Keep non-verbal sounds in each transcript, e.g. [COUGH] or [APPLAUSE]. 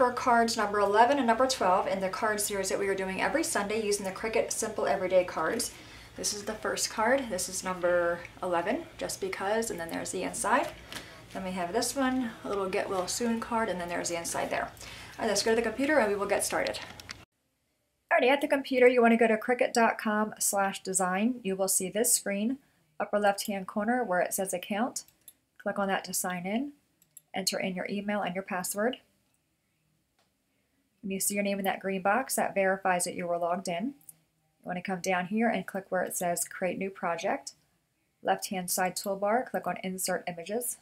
for cards number 11 and number 12 in the card series that we are doing every Sunday using the Cricut Simple Everyday cards. This is the first card. This is number 11, just because, and then there's the inside. Then we have this one, a little get well soon card, and then there's the inside there. All right, let's go to the computer and we will get started. Alrighty, at the computer, you want to go to cricut.com slash design. You will see this screen, upper left-hand corner where it says account. Click on that to sign in. Enter in your email and your password. When you see your name in that green box, that verifies that you were logged in. You want to come down here and click where it says Create New Project. Left-hand side toolbar, click on Insert Images.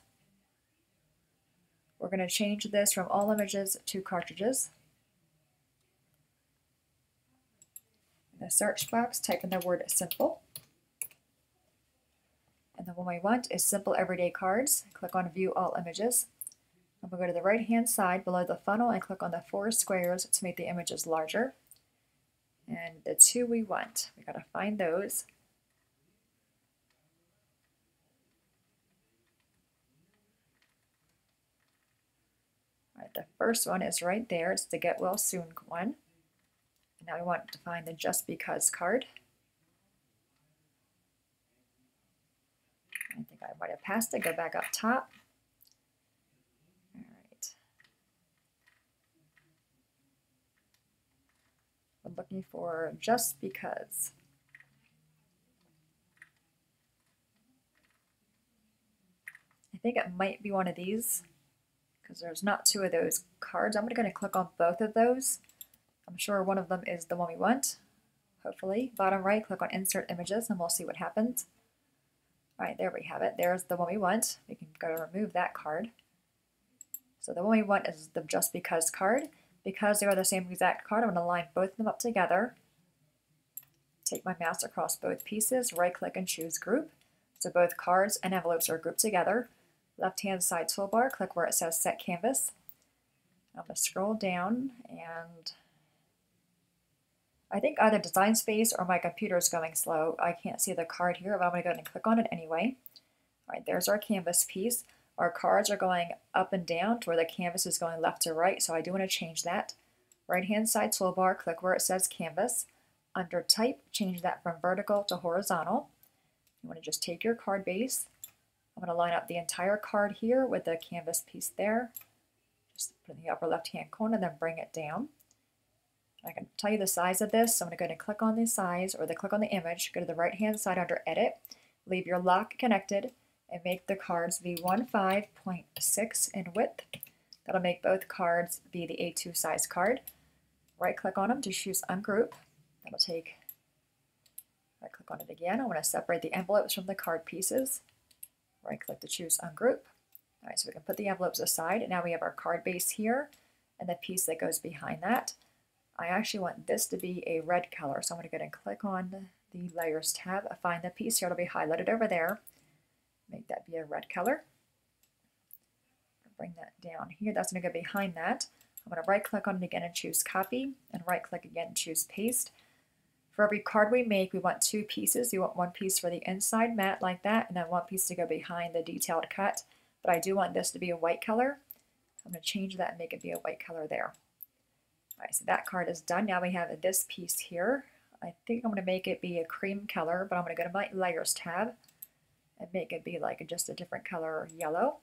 We're going to change this from all images to cartridges. In the search box, type in the word simple. And the one we want is Simple Everyday Cards. Click on View All Images. I'm going to go to the right hand side below the funnel and click on the four squares to make the images larger. And the two we want, we got to find those. All right, the first one is right there. It's the Get Well Soon one. Now we want to find the Just Because card. I think I might have passed it. Go back up top. I'm looking for just because. I think it might be one of these because there's not two of those cards. I'm going to click on both of those. I'm sure one of them is the one we want, hopefully. Bottom right, click on Insert Images and we'll see what happens. All right, there we have it. There's the one we want. We can go to remove that card. So the one we want is the Just Because card. Because they are the same exact card, I'm going to line both of them up together. Take my mouse across both pieces, right click and choose group. So both cards and envelopes are grouped together. Left hand side toolbar, click where it says set canvas. I'm going to scroll down and I think either Design Space or my computer is going slow. I can't see the card here, but I'm going to go ahead and click on it anyway. All right, there's our canvas piece. Our cards are going up and down to where the canvas is going left to right, so I do want to change that. Right hand side toolbar, click where it says canvas. Under type, change that from vertical to horizontal. You want to just take your card base. I'm going to line up the entire card here with the canvas piece there. Just put in the upper left hand corner, then bring it down. I can tell you the size of this, so I'm going to go and click on the size or the click on the image, go to the right hand side under edit, leave your lock connected, and make the cards be 15.6 in width. That'll make both cards be the A2 size card. Right click on them to choose ungroup. That'll take, right click on it again. I want to separate the envelopes from the card pieces. Right click to choose ungroup. All right, so we can put the envelopes aside. And now we have our card base here and the piece that goes behind that. I actually want this to be a red color. So I'm going to go ahead and click on the layers tab, find the piece here. It'll be highlighted over there make that be a red color. Bring that down here. That's going to go behind that. I'm going to right click on it again and choose copy and right click again and choose paste. For every card we make, we want two pieces. You want one piece for the inside mat like that and then one piece to go behind the detailed cut. But I do want this to be a white color. I'm going to change that and make it be a white color there. All right, so that card is done. Now we have this piece here. I think I'm going to make it be a cream color, but I'm going to go to my layers tab and make it be like just a different color yellow.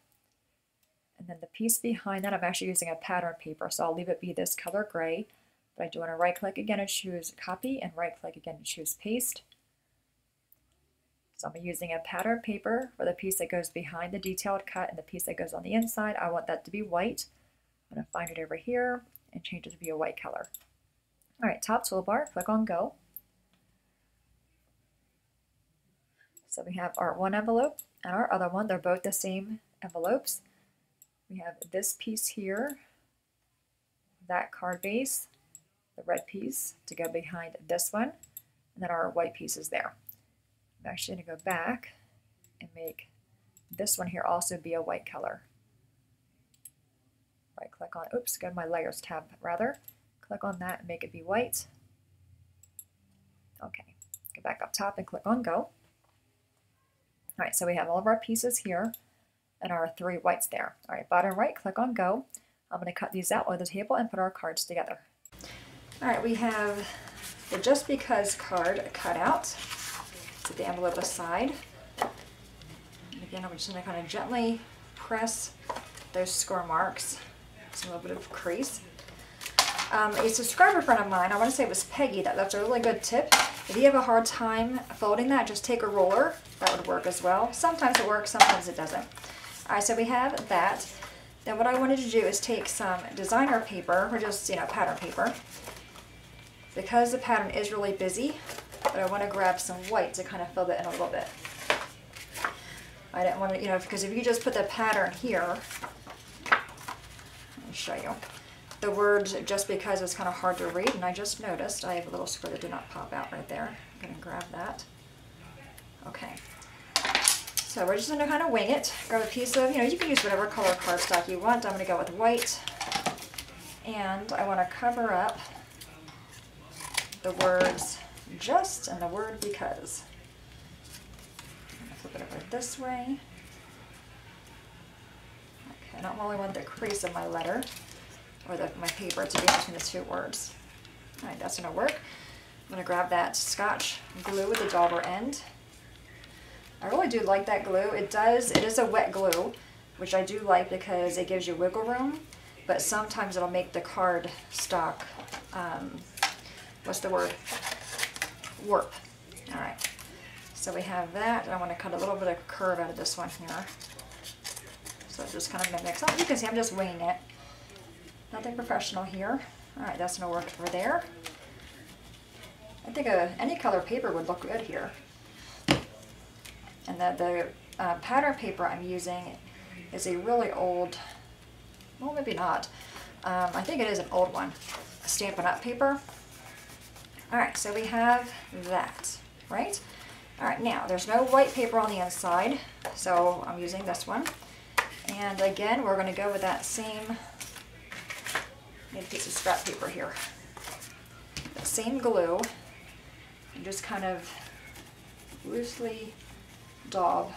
And then the piece behind that, I'm actually using a pattern paper, so I'll leave it be this color gray. But I do want to right click again and choose copy and right click again and choose paste. So I'm using a pattern paper for the piece that goes behind the detailed cut and the piece that goes on the inside. I want that to be white. I'm going to find it over here and change it to be a white color. All right, top toolbar, click on go. So we have our one envelope and our other one. They're both the same envelopes. We have this piece here, that card base, the red piece to go behind this one, and then our white piece is there. I'm actually going to go back and make this one here also be a white color. Right click on, oops, go to my layers tab rather. Click on that and make it be white. Okay, go back up top and click on go. All right, so we have all of our pieces here and our three whites there. All right, bottom right, click on go. I'm going to cut these out on the table and put our cards together. All right, we have the Just Because card cut out. Set the envelope aside. And again, I'm just going to kind of gently press those score marks. Some a little bit of crease. Um, a subscriber friend of mine, I want to say it was Peggy, that left a really good tip. If you have a hard time folding that, just take a roller. That would work as well. Sometimes it works, sometimes it doesn't. All right, so we have that. Then what I wanted to do is take some designer paper, or just, you know, pattern paper. Because the pattern is really busy, but I want to grab some white to kind of fill it in a little bit. I didn't want to, you know, because if you just put the pattern here, let me show you the words just because it's kind of hard to read and I just noticed I have a little square that did not pop out right there. I'm going to grab that. Okay. So we're just going to kind of wing it. Grab a piece of, you know, you can use whatever color cardstock you want. I'm going to go with white. And I want to cover up the words just and the word because. Flip it over this way. Okay, I don't really want the crease of my letter or the, my paper to be between the two words. All right, that's gonna work. I'm gonna grab that scotch glue with the dauber end. I really do like that glue. It does, it is a wet glue, which I do like because it gives you wiggle room, but sometimes it'll make the card stock, um, what's the word? Warp. All right, so we have that. I wanna cut a little bit of curve out of this one here. So it just kind of mimics, oh, you can see I'm just winging it. Nothing professional here. All right, that's gonna work for there. I think a, any color paper would look good here. And the, the uh, pattern paper I'm using is a really old, well maybe not, um, I think it is an old one, Stampin' Up paper. All right, so we have that, right? All right, now there's no white paper on the inside, so I'm using this one. And again, we're gonna go with that same piece of scrap paper here. The same glue, and just kind of loosely daub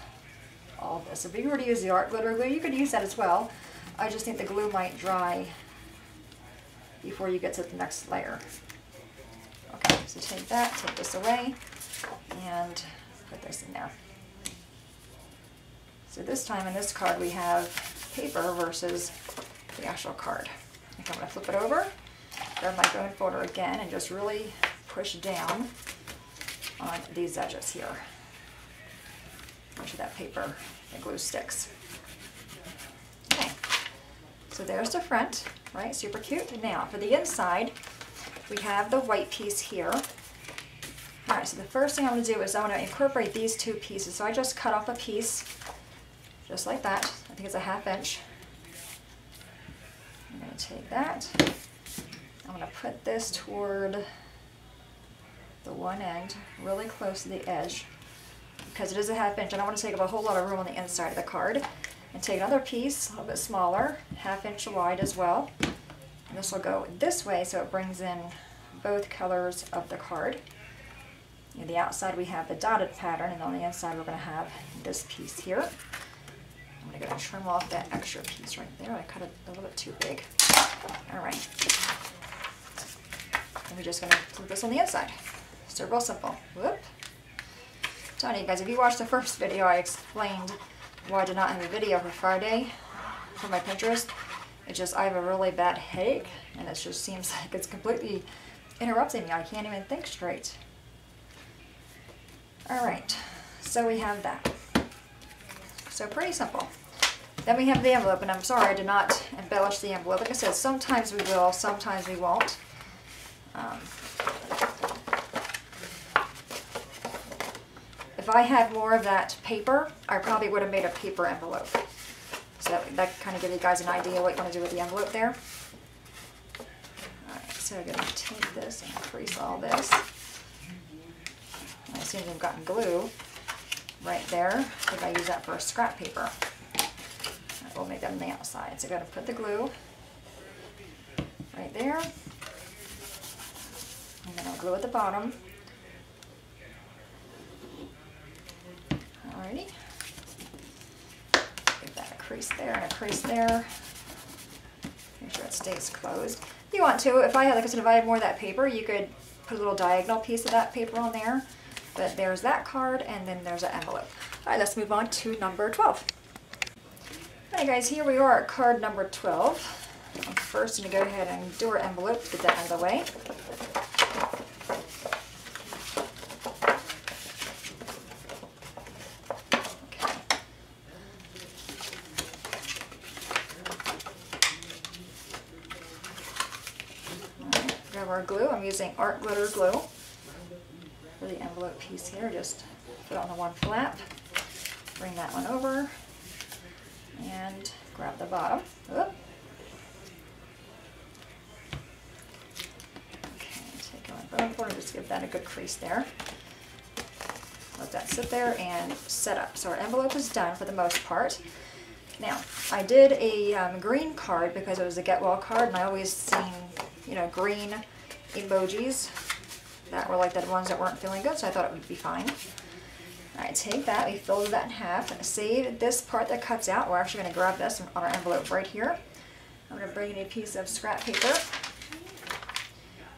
all this. If you were to use the art glitter glue, you could use that as well. I just think the glue might dry before you get to the next layer. Okay, so take that, take this away, and put this in there. So this time in this card we have paper versus the actual card. I'm going to flip it over, grab my bone folder again, and just really push down on these edges here. Make sure that paper, the glue sticks. Okay, so there's the front, right? Super cute. Now, for the inside, we have the white piece here. All right, so the first thing I'm to do is I want to incorporate these two pieces. So I just cut off a piece, just like that. I think it's a half inch. I'm to take that. I'm to put this toward the one end, really close to the edge, because it is a half inch. And I don't want to take up a whole lot of room on the inside of the card. And take another piece, a little bit smaller, half inch wide as well. And this will go this way so it brings in both colors of the card. On the outside we have the dotted pattern and on the inside we're going to have this piece here. I'm going to trim off that extra piece right there. I cut it a little bit too big. All right. And we're just going to put this on the inside. So real simple. Whoop. You guys, if you watched the first video, I explained why I did not have a video for Friday for my Pinterest. It's just I have a really bad headache, and it just seems [LAUGHS] like it's completely interrupting me. I can't even think straight. All right, so we have that. So pretty simple. Then we have the envelope, and I'm sorry I did not embellish the envelope. Like I said, sometimes we will, sometimes we won't. Um, if I had more of that paper, I probably would have made a paper envelope. So that, that kind of give you guys an idea what you want to do with the envelope there. Alright, so I'm going to take this and crease all this. I assume you've gotten glue right there. I think I use that for a scrap paper. We'll make that on the outside. So I'm going to put the glue right there. And then I'll glue at the bottom. Alrighty. Give that a crease there and a crease there. Make sure it stays closed. If you want to, if I had, like I said, if I had more of that paper, you could put a little diagonal piece of that paper on there. But there's that card, and then there's an envelope. All right, let's move on to number 12. All right, guys, here we are at card number 12. I'm first going to go ahead and do our envelope to get that out of the way. grab our glue. I'm using art glitter glue for the envelope piece here. Just put on the one flap, bring that one over, and grab the bottom. Oop. Okay, take my bone and just give that a good crease there. Let that sit there and set up. So our envelope is done for the most part. Now, I did a um, green card because it was a get well card and I always seen, you know, green emojis that were like the ones that weren't feeling good, so I thought it would be fine. All right, take that, we folded that in half, save this part that cuts out. We're actually gonna grab this on our envelope right here. I'm gonna bring in a piece of scrap paper.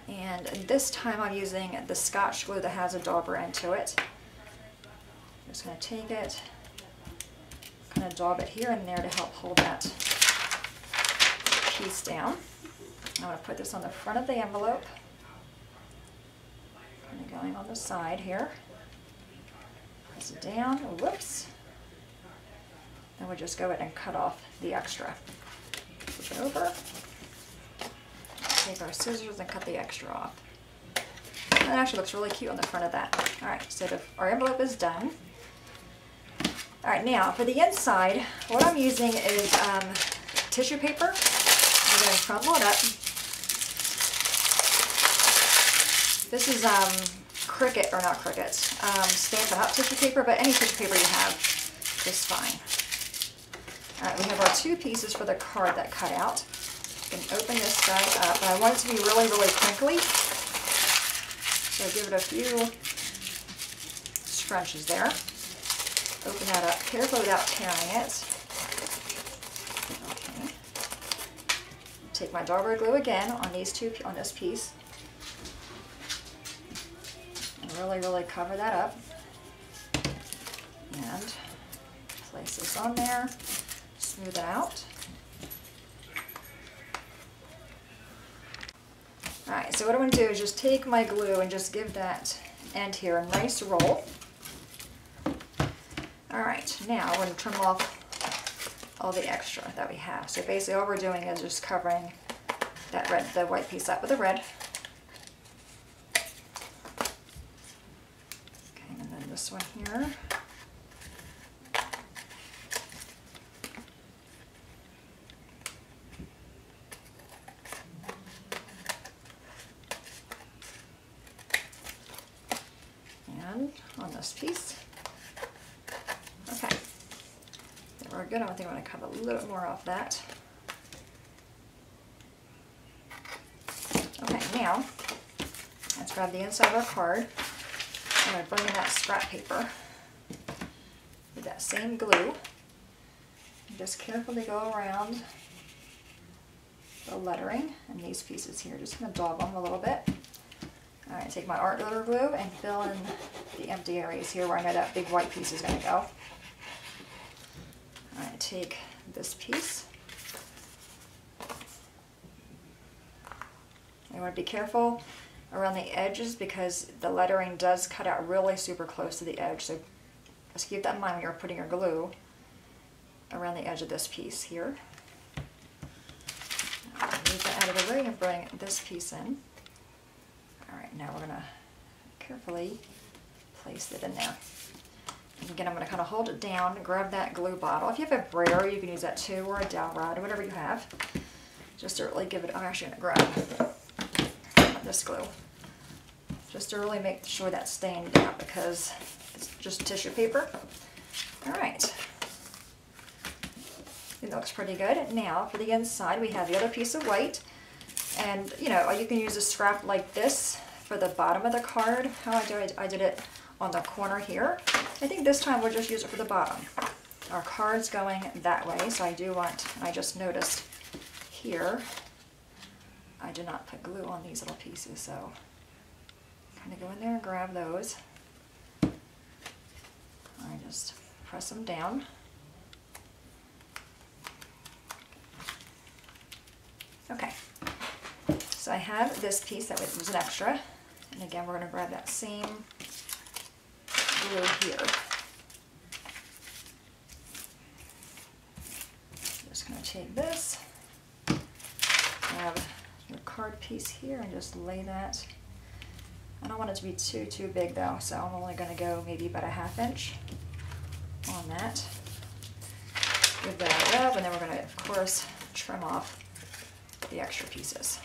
And this time I'm using the scotch glue that has a dauber end to it. I'm just gonna take it, kind of daub it here and there to help hold that piece down. I'm going to put this on the front of the envelope. Kind of going on the side here. Press it down. Whoops. Then we'll just go ahead and cut off the extra. Flip it over. Take our scissors and cut the extra off. That actually looks really cute on the front of that. Alright, so the, our envelope is done. Alright, now for the inside, what I'm using is um, tissue paper. I'm going to crumble it up. This is um, Cricut, or not Cricut, um, Stampin' Up! tissue paper, but any tissue paper you have is fine. Alright, we have our two pieces for the card that cut out. You can open this guy up, I want it to be really, really crinkly. So give it a few scrunches there. Open that up carefully without tearing it. Okay. Take my Dauber glue again on these two on this piece. And really, really cover that up. And place this on there. Smooth it out. Alright, so what I'm going to do is just take my glue and just give that end here a nice roll. Alright, now we're going to trim off all the extra that we have. So basically all we're doing is just covering that red, the white piece up with the red. Okay, and then this one here. And on this piece. Okay, we're good. I think I'm to cut a little bit more off that. Okay, now let's grab the inside of our card. I'm going to bring in that scrap paper same glue. Just carefully go around the lettering and these pieces here. Just going to daub them a little bit. All right, take my art glitter glue and fill in the empty areas here where I know that big white piece is going to go. All right, take this piece. You want to be careful around the edges because the lettering does cut out really super close to the edge. So just keep that in mind when you're putting your glue around the edge of this piece here. Move that out of the way and bring this piece in. All right, now we're gonna carefully place it in there. And again, I'm gonna kind of hold it down, grab that glue bottle. If you have a brayer, you can use that too, or a dowel rod, whatever you have. Just to really give it, I'm actually gonna grab this glue. Just to really make sure that's staying down because just tissue paper. All right. It looks pretty good. Now for the inside, we have the other piece of white. And you know, you can use a scrap like this for the bottom of the card. How I did it, I did it on the corner here. I think this time we'll just use it for the bottom. Our card's going that way, so I do want, I just noticed here, I did not put glue on these little pieces, so kind of go in there and grab those. Just press them down. Okay, so I have this piece that was an extra, and again we're going to grab that same glue here. Just going to take this, grab your card piece here and just lay that. I don't want it to be too, too big though, so I'm only going to go maybe about a half inch on that. Give that rub, and then we're going to, of course, trim off the extra pieces.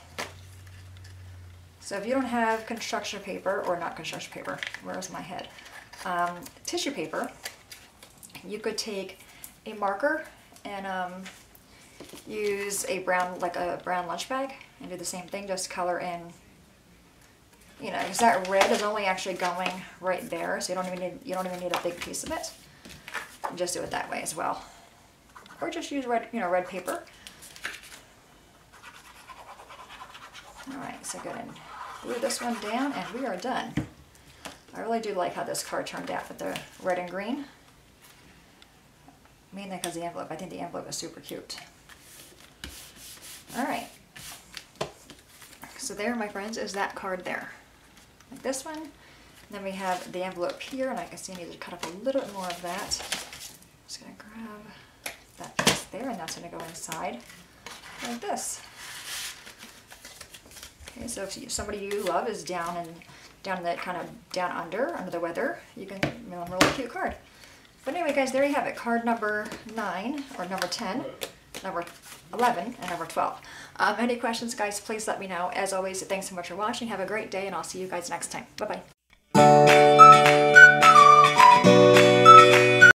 So if you don't have construction paper, or not construction paper, where's my head? Um, tissue paper, you could take a marker and um, use a brown, like a brown lunch bag and do the same thing, just color in, you know, because that red is only actually going right there, so you don't even need, you don't even need a big piece of it. Just do it that way as well. Or just use red, you know, red paper. All right, so go ahead and glue this one down and we are done. I really do like how this card turned out with the red and green. Mainly because the envelope, I think the envelope is super cute. All right. So there, my friends, is that card there. Like this one. then we have the envelope here, and I can see I need to cut up a little bit more of that. Grab that piece there, and that's gonna go inside like this. Okay, so if somebody you love is down and down the kind of down under, under the weather, you can them a really cute card. But anyway, guys, there you have it. Card number nine, or number 10, number 11, and number 12. Um, any questions, guys, please let me know. As always, thanks so much for watching. Have a great day, and I'll see you guys next time. Bye-bye.